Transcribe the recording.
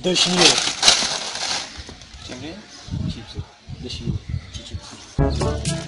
Dashiro. Cemre? Chipsi. Dashiro. Chipsi.